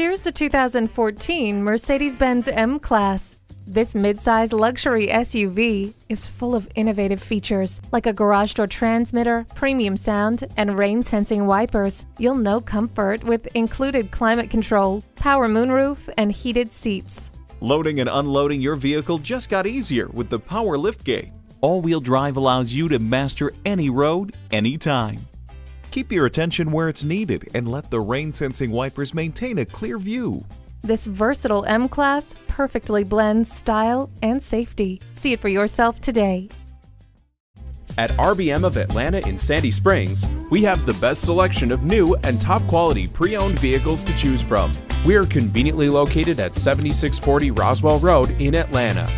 Here's the 2014 Mercedes-Benz M-Class. This midsize luxury SUV is full of innovative features like a garage door transmitter, premium sound, and rain sensing wipers. You'll know comfort with included climate control, power moonroof, and heated seats. Loading and unloading your vehicle just got easier with the power liftgate. All-wheel drive allows you to master any road, anytime. Keep your attention where it's needed and let the rain-sensing wipers maintain a clear view. This versatile M-Class perfectly blends style and safety. See it for yourself today. At RBM of Atlanta in Sandy Springs, we have the best selection of new and top quality pre owned vehicles to choose from. We are conveniently located at 7640 Roswell Road in Atlanta.